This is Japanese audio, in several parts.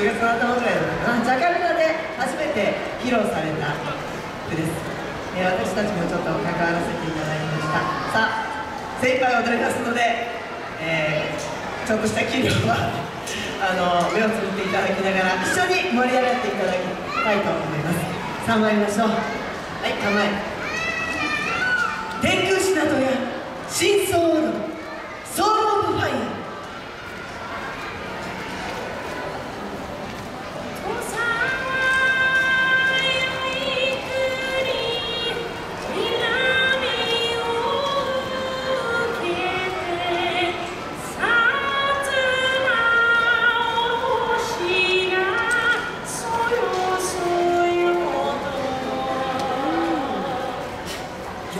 10月の頭ぐらいだったかなジャカルタで初めて披露された曲です、えー、私たちもちょっと関わらせていただきました。さあ精一杯踊りますので、えー、ちょっとした給料はあの目をつぶっていただきながら一緒に盛り上がっていただきたいと思います。さあ参りましょう。はい構え。天空シナトや真相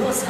Los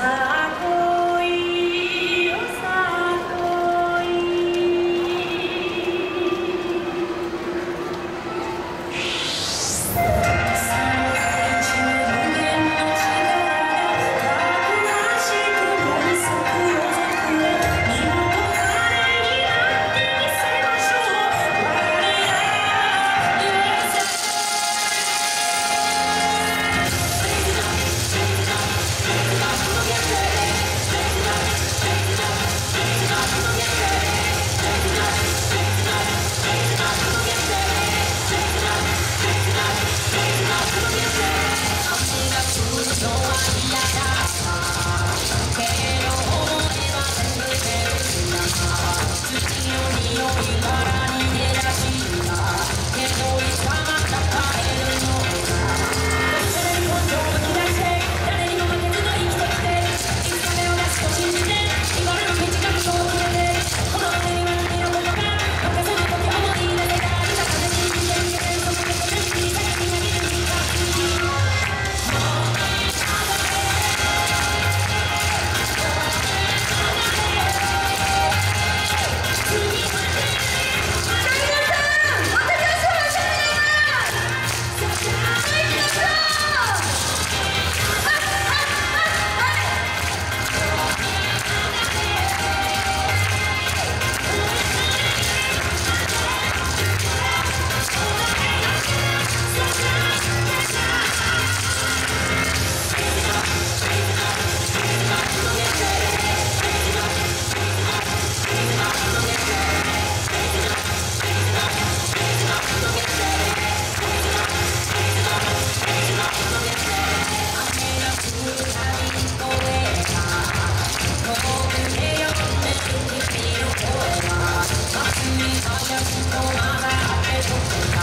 「あの子の名前とてた」